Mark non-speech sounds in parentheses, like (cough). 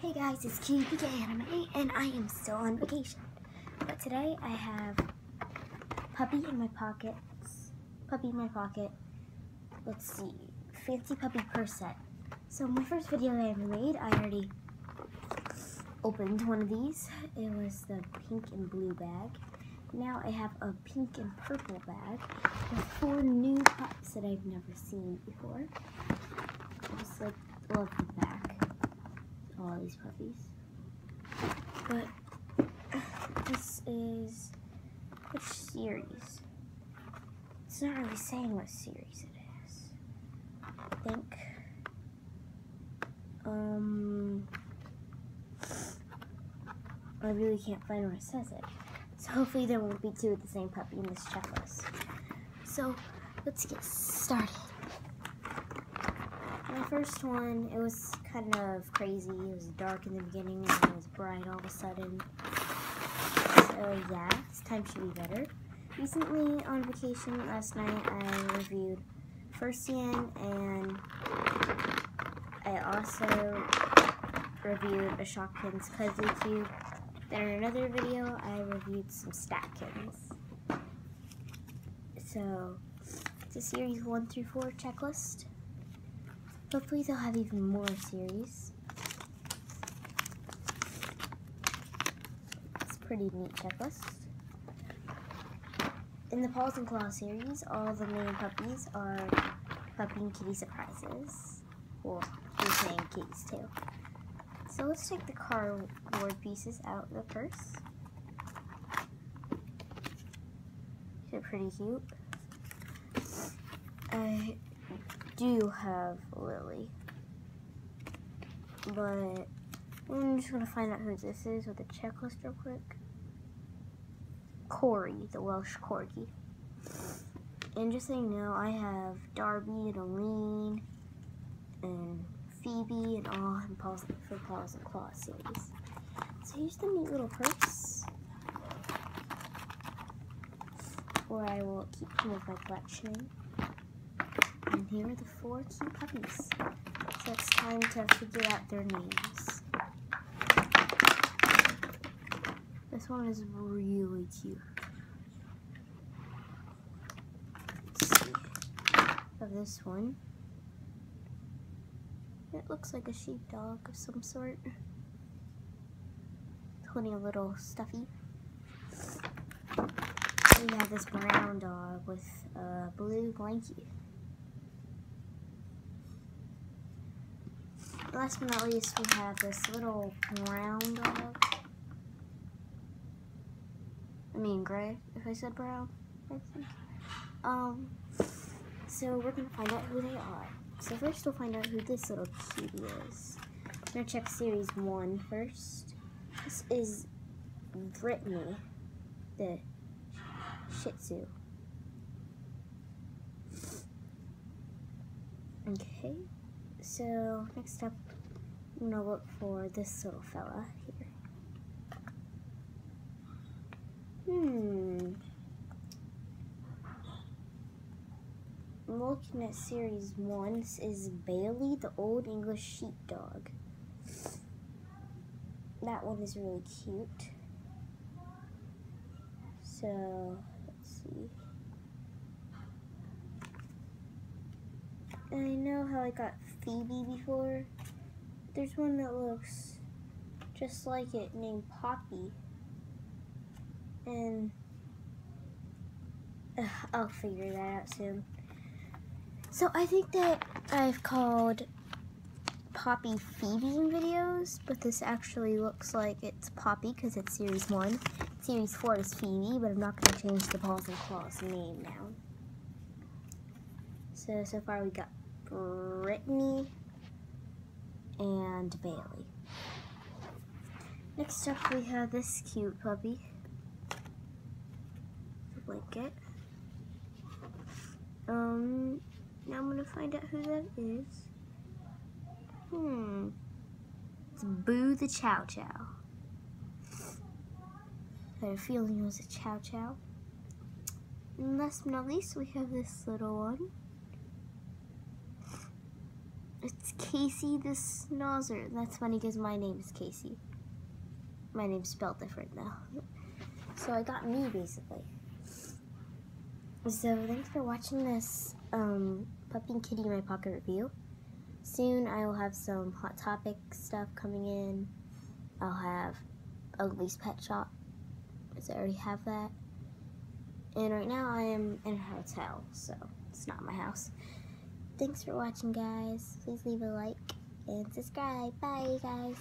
Hey guys, it's QPK Anime, and I am still on vacation. But today I have puppy in my pockets, puppy in my pocket. Let's see, fancy puppy purse set. So my first video that I ever made, I already opened one of these. It was the pink and blue bag. Now I have a pink and purple bag with four new pups that I've never seen before. Just like love the all these puppies. But this is which series? It's not really saying what series it is. I think. Um. I really can't find where it says it. So hopefully there won't be two of the same puppy in this checklist. So let's get started. My first one, it was kind of crazy. It was dark in the beginning and it was bright all of a sudden. So yeah, this time should be better. Recently on vacation last night, I reviewed Furcian and I also reviewed a Shopkins Cuddly Cube. Then in another video, I reviewed some Statkins. So, it's a series 1 through 4 checklist. Hopefully they'll have even more series. It's a pretty neat checklist. In the Paws and Claws series, all the main puppies are puppy and kitty surprises. Well, we're saying kitties too. So let's take the cardboard pieces out of the purse. They're pretty cute. I do have Lily. But I'm just going to find out who this is with a checklist real quick. Corey, the Welsh Corgi. And just so you know, I have Darby and Aline and Phoebe and all in Paws, for Paws and Claws series. So here's the neat little purse where I will keep some of my collection. Here are the four cute puppies. So it's time to figure out their names. This one is really cute. Of this one. It looks like a sheepdog of some sort. Holding a little stuffy. We have this brown dog with a blue blankie. Last but not least, we have this little brown dog. I mean gray, if I said brown, I think. Um, so we're gonna find out who they are. So first we'll find out who this little cutie is. I'm gonna check series one first. This is Brittany, the Shih Tzu. Okay, so next up, I'm gonna look for this little fella here. Hmm. I'm looking at series one. This is Bailey, the Old English Sheepdog. That one is really cute. So, let's see. I know how I got Phoebe before. There's one that looks just like it named Poppy. And uh, (sighs) I'll figure that out soon. So I think that I've called Poppy Phoebe in videos, but this actually looks like it's Poppy because it's series one. Series four is Phoebe, but I'm not going to change the Paws and Claws name now. So, so far we got Brittany and Bailey. Next up we have this cute puppy. Blanket. Um, now I'm gonna find out who that is. Hmm. It's Boo the Chow Chow. I had a feeling it was a Chow Chow. And last but not least, we have this little one. It's Casey the Schnauzer. That's funny because my name is Casey. My name's spelled different now. So I got me basically. So thanks for watching this um, Puppy and Kitty in My Pocket review. Soon I will have some Hot Topic stuff coming in. I'll have Ugly's Pet Shop, because I already have that. And right now I am in a hotel, so it's not my house. Thanks for watching, guys. Please leave a like and subscribe. Bye, guys.